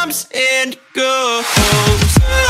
comes and goes.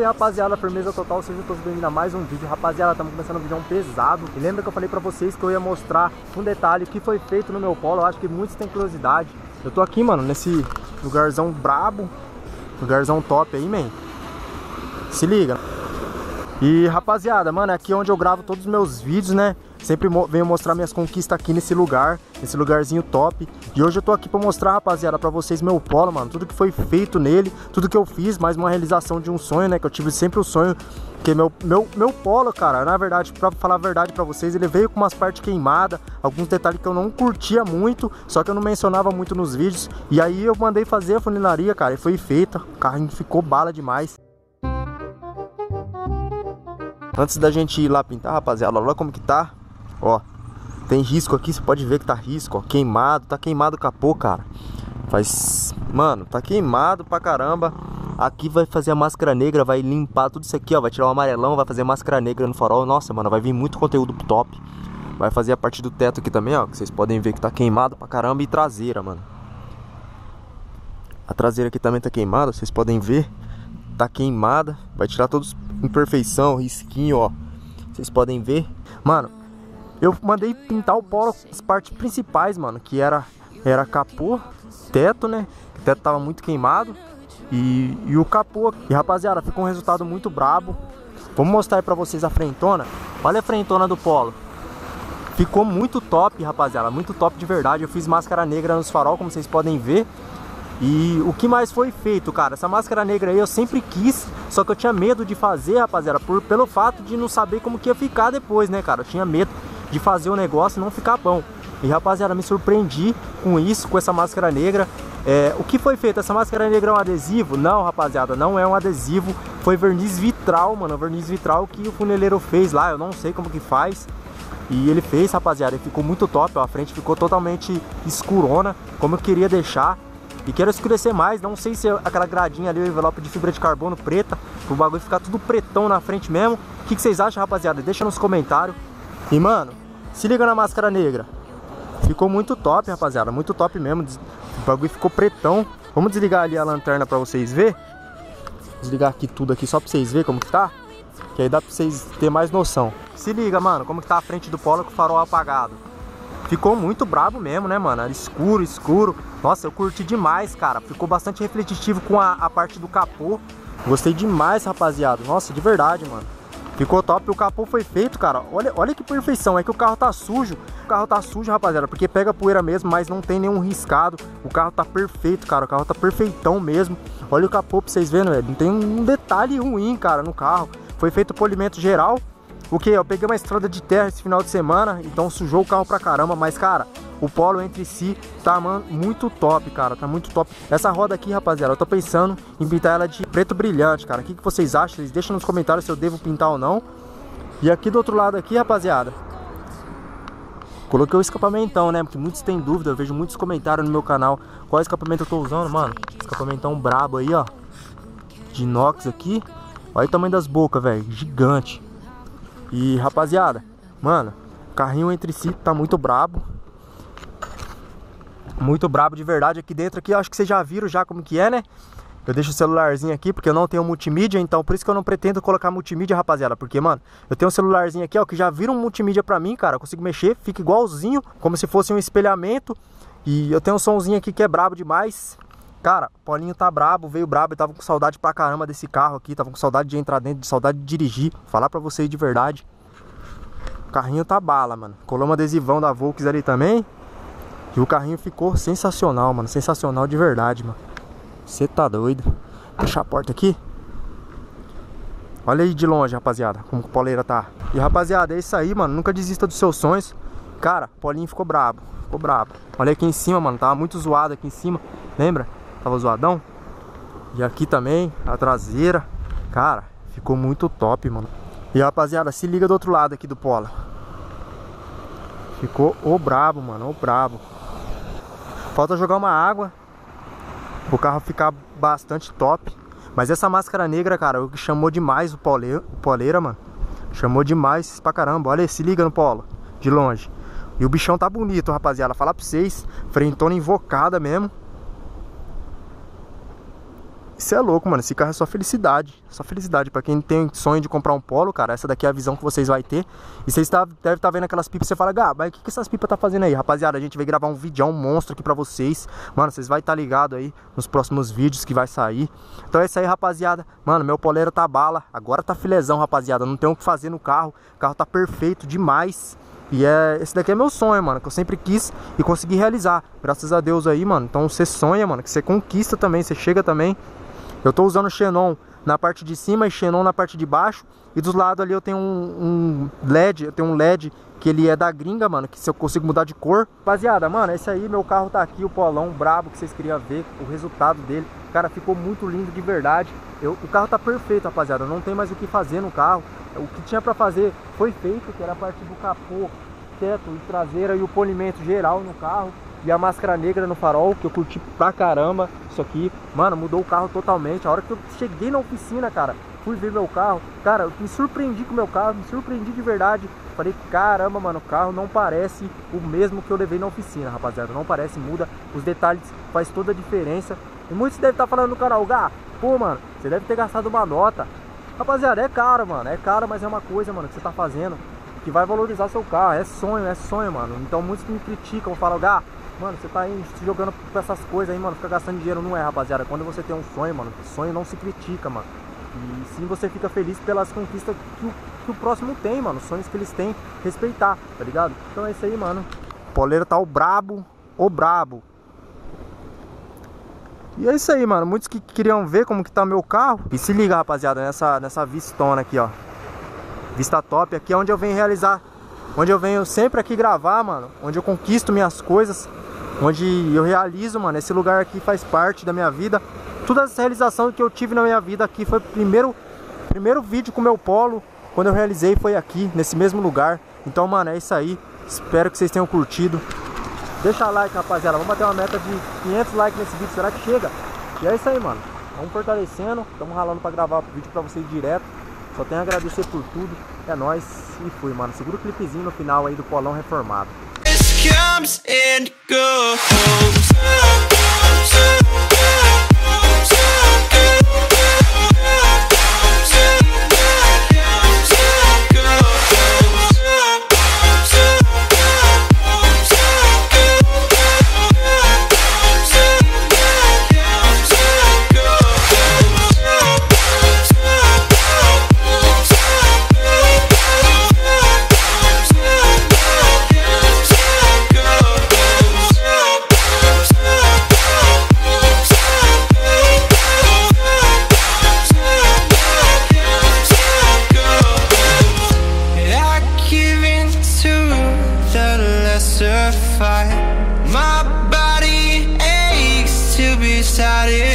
Salve rapaziada, firmeza total, sejam todos bem-vindos a mais um vídeo. Rapaziada, estamos começando um vídeo pesado. E lembra que eu falei pra vocês que eu ia mostrar um detalhe que foi feito no meu polo Eu acho que muitos têm curiosidade. Eu tô aqui, mano, nesse lugarzão brabo Lugarzão top aí, man. Se liga E rapaziada, mano, é aqui onde eu gravo todos os meus vídeos, né Sempre venho mostrar minhas conquistas aqui nesse lugar, nesse lugarzinho top. E hoje eu tô aqui pra mostrar, rapaziada, pra vocês meu polo, mano. Tudo que foi feito nele, tudo que eu fiz, mais uma realização de um sonho, né? Que eu tive sempre o sonho que meu, meu, meu polo, cara, na verdade, pra falar a verdade pra vocês, ele veio com umas partes queimadas, alguns detalhes que eu não curtia muito, só que eu não mencionava muito nos vídeos. E aí eu mandei fazer a funilaria, cara, e foi feita. O carrinho ficou bala demais. Antes da gente ir lá pintar, rapaziada, olha como que tá. Ó, tem risco aqui, você pode ver que tá risco, ó, queimado, tá queimado o capô, cara. Faz, mano, tá queimado pra caramba. Aqui vai fazer a máscara negra, vai limpar tudo isso aqui, ó, vai tirar o amarelão, vai fazer máscara negra no farol. Nossa, mano, vai vir muito conteúdo top. Vai fazer a parte do teto aqui também, ó, que vocês podem ver que tá queimado pra caramba e traseira, mano. A traseira aqui também tá queimada, vocês podem ver. Tá queimada, vai tirar todos imperfeição, risquinho, ó. Vocês podem ver. Mano, eu mandei pintar o polo, as partes principais, mano, que era, era capô, teto, né? O teto tava muito queimado. E, e o capô. E rapaziada, ficou um resultado muito brabo. Vamos mostrar aí pra vocês a frentona. Olha a frentona do polo. Ficou muito top, rapaziada. Muito top de verdade. Eu fiz máscara negra nos farol, como vocês podem ver. E o que mais foi feito, cara? Essa máscara negra aí eu sempre quis, só que eu tinha medo de fazer, rapaziada, por, pelo fato de não saber como que ia ficar depois, né, cara? Eu tinha medo de fazer o negócio e não ficar bom. E rapaziada, me surpreendi com isso, com essa máscara negra. É, o que foi feito? Essa máscara negra é um adesivo? Não, rapaziada, não é um adesivo. Foi verniz vitral, mano. Verniz vitral que o funeleiro fez lá. Eu não sei como que faz. E ele fez, rapaziada, e ficou muito top. Ó, a frente ficou totalmente escurona, como eu queria deixar. E quero escurecer mais, não sei se é aquela gradinha ali, o envelope de fibra de carbono preta, o bagulho ficar tudo pretão na frente mesmo. O que, que vocês acham, rapaziada? Deixa nos comentários. E, mano, se liga na máscara negra. Ficou muito top, rapaziada. Muito top mesmo. O bagulho ficou pretão. Vamos desligar ali a lanterna pra vocês verem. Desligar aqui tudo aqui só pra vocês verem como que tá. Que aí dá pra vocês terem mais noção. Se liga, mano, como que tá a frente do polo com o farol apagado. Ficou muito brabo mesmo, né, mano? Escuro, escuro. Nossa, eu curti demais, cara. Ficou bastante refletitivo com a, a parte do capô. Gostei demais, rapaziada. Nossa, de verdade, mano. Ficou top, o capô foi feito, cara. Olha, olha que perfeição, é que o carro tá sujo. O carro tá sujo, rapaziada, porque pega poeira mesmo, mas não tem nenhum riscado. O carro tá perfeito, cara. O carro tá perfeitão mesmo. Olha o capô pra vocês verem, velho. Não tem um detalhe ruim, cara, no carro. Foi feito polimento geral. O que? Eu peguei uma estrada de terra esse final de semana, então sujou o carro pra caramba, mas, cara, o Polo entre si tá, muito top, cara. Tá muito top. Essa roda aqui, rapaziada, eu tô pensando em pintar ela de preto brilhante, cara. O que, que vocês acham? Vocês deixam nos comentários se eu devo pintar ou não. E aqui do outro lado aqui, rapaziada, Coloquei o escapamentão, né? Porque muitos têm dúvida, eu vejo muitos comentários no meu canal qual escapamento eu tô usando, mano. Escapamentão brabo aí, ó. De inox aqui. Olha o tamanho das bocas, velho. Gigante. E, rapaziada, mano, carrinho entre si tá muito brabo. Muito brabo de verdade aqui dentro aqui, acho que vocês já viram já como que é, né? Eu deixo o celularzinho aqui porque eu não tenho multimídia, então por isso que eu não pretendo colocar multimídia, rapaziada. Porque, mano, eu tenho um celularzinho aqui, ó, que já vira um multimídia pra mim, cara. Eu consigo mexer, fica igualzinho, como se fosse um espelhamento. E eu tenho um somzinho aqui que é brabo demais. Cara, Paulinho tá brabo, veio brabo, e tava com saudade pra caramba desse carro aqui, tava com saudade de entrar dentro, de saudade de dirigir. Falar pra vocês de verdade. O carrinho tá bala, mano. Colou um adesivão da Volks ali também. E o carrinho ficou sensacional, mano. Sensacional de verdade, mano. Você tá doido. Fechar a porta aqui. Olha aí de longe, rapaziada, como a poleira tá. E, rapaziada, é isso aí, mano. Nunca desista dos seus sonhos. Cara, o Paulinho ficou brabo. Ficou brabo. Olha aqui em cima, mano. Tava muito zoado aqui em cima. Lembra? Tava zoadão. E aqui também, a traseira. Cara, ficou muito top, mano. E, rapaziada, se liga do outro lado aqui do Polo. Ficou o brabo, mano, o brabo. Falta jogar uma água. O carro ficar bastante top. Mas essa máscara negra, cara, o que chamou demais o poleira, o poleira, mano. Chamou demais pra caramba. Olha aí, se liga no polo. De longe. E o bichão tá bonito, rapaziada. Falar pra vocês. Frentona invocada mesmo. Isso é louco, mano. Esse carro é só felicidade. Só felicidade. Pra quem tem sonho de comprar um polo, cara, essa daqui é a visão que vocês vão ter. E vocês tá, devem estar tá vendo aquelas pipas. Você fala, Gá, mas o que, que essas pipas tá fazendo aí? Rapaziada, a gente vai gravar um vídeo, um monstro aqui pra vocês. Mano, vocês vão estar tá ligado aí nos próximos vídeos que vai sair. Então é isso aí, rapaziada. Mano, meu poleiro tá bala. Agora tá filezão, rapaziada. Não tem o que fazer no carro. O carro tá perfeito demais. E é, esse daqui é meu sonho, mano, que eu sempre quis e consegui realizar. Graças a Deus aí, mano. Então você sonha, mano, que você conquista também, você chega também. Eu tô usando Xenon na parte de cima e Xenon na parte de baixo. E dos lados ali eu tenho um, um LED, eu tenho um LED que ele é da gringa, mano, que se eu consigo mudar de cor. Rapaziada, mano, esse aí, meu carro tá aqui, o polão brabo que vocês queriam ver, o resultado dele. Cara, ficou muito lindo de verdade. Eu, o carro tá perfeito, rapaziada, não tem mais o que fazer no carro. O que tinha pra fazer foi feito, que era a parte do capô, teto e traseira e o polimento geral no carro. E a máscara negra no farol, que eu curti pra caramba isso aqui. Mano, mudou o carro totalmente. A hora que eu cheguei na oficina, cara, fui ver meu carro. Cara, eu me surpreendi com meu carro, me surpreendi de verdade. Falei, caramba, mano, o carro não parece o mesmo que eu levei na oficina, rapaziada. Não parece, muda. Os detalhes faz toda a diferença. E muitos devem estar falando no canal, Gá, pô, mano, você deve ter gastado uma nota. Rapaziada, é caro, mano. É caro, mas é uma coisa, mano, que você tá fazendo que vai valorizar seu carro. É sonho, é sonho, mano. Então muitos me criticam, falam, Gá, Mano, você tá aí se jogando com essas coisas aí, mano, fica gastando dinheiro, não é, rapaziada. Quando você tem um sonho, mano, sonho não se critica, mano. E sim você fica feliz pelas conquistas que o, que o próximo tem, mano. Sonhos que eles têm, respeitar, tá ligado? Então é isso aí, mano. O poleiro tá o brabo, o brabo. E é isso aí, mano. Muitos que queriam ver como que tá meu carro. E se liga, rapaziada, nessa, nessa vistona aqui, ó. Vista top. Aqui é onde eu venho realizar. Onde eu venho sempre aqui gravar, mano. Onde eu conquisto minhas coisas onde eu realizo, mano, esse lugar aqui faz parte da minha vida. Toda essa realização que eu tive na minha vida aqui foi o primeiro, primeiro vídeo com o meu polo, quando eu realizei foi aqui, nesse mesmo lugar. Então, mano, é isso aí. Espero que vocês tenham curtido. Deixa like, rapaziada. Vamos bater uma meta de 500 likes nesse vídeo. Será que chega? E é isso aí, mano. Vamos fortalecendo. Estamos ralando para gravar vídeo para vocês direto. Só tenho a agradecer por tudo. É nóis. E fui, mano. Segura o clipezinho no final aí do polão reformado. tired